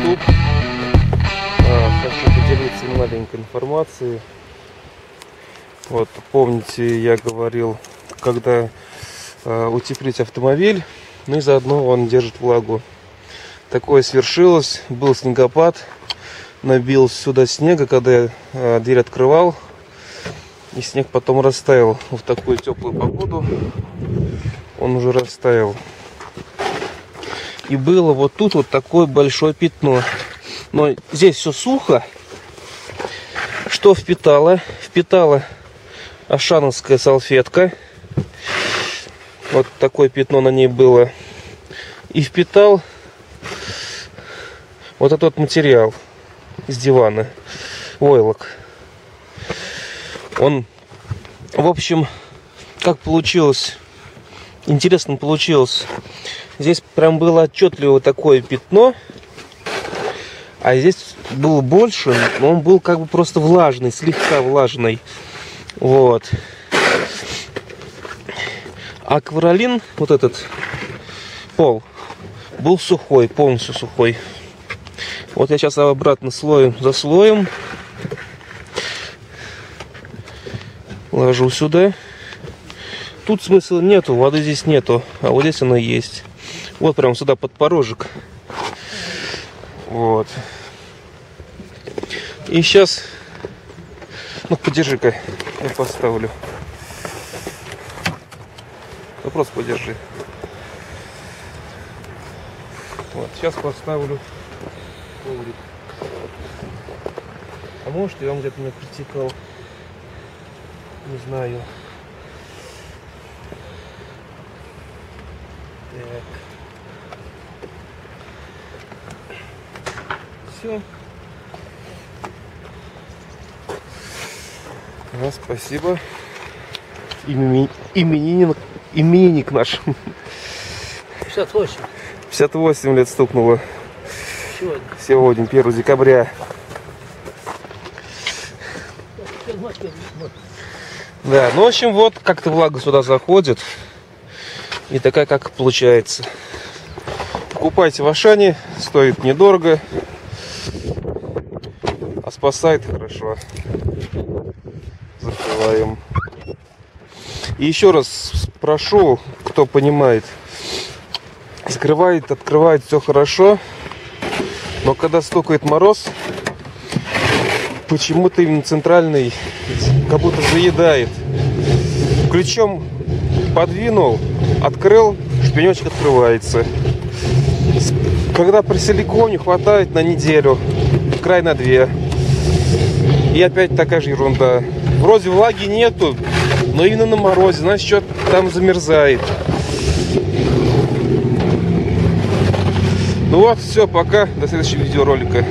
YouTube. А, хочу поделиться маленькой информацией. Вот, помните, я говорил, когда э, утеплить автомобиль, ну и заодно он держит влагу. Такое свершилось, был снегопад, набил сюда снега, когда я э, дверь открывал, и снег потом растаял. В такую теплую погоду он уже растаял. И было вот тут вот такое большое пятно. Но здесь все сухо. Что впитала? Впитала ашановская салфетка. Вот такое пятно на ней было. И впитал вот этот материал из дивана. Войлок. Он, в общем, как получилось, интересно получилось. Здесь прям было отчетливо такое пятно, а здесь было больше, но он был как бы просто влажный, слегка влажный. Вот. А вот этот пол, был сухой, полностью сухой. Вот я сейчас обратно слоем за слоем ложу сюда. Тут смысла нету, воды здесь нету, а вот здесь она есть. Вот прям сюда под порожек. Вот. И сейчас, ну подержи-ка, я поставлю. Просто подержи. Вот, сейчас поставлю коврик. А может я вам где-то не протекал. Не знаю. Все. Да, спасибо. Имени... Именинник... Именинник наш. 58. 58 лет стукнуло. Сегодня. Сегодня, 1 декабря. Да, ну в общем вот как-то влага сюда заходит. И такая как получается. Покупайте в Ашане, стоит недорого. А спасает хорошо. Закрываем. И еще раз прошу, кто понимает, закрывает, открывает все хорошо. Но когда стукает мороз, почему-то именно центральный как будто заедает. Ключом подвинул, открыл, шпинечек открывается. Когда при силиконе хватает на неделю, край на две. И опять такая же ерунда. Вроде влаги нету, но именно на морозе, значит, что там замерзает. Ну вот, все, пока. До следующего видеоролика.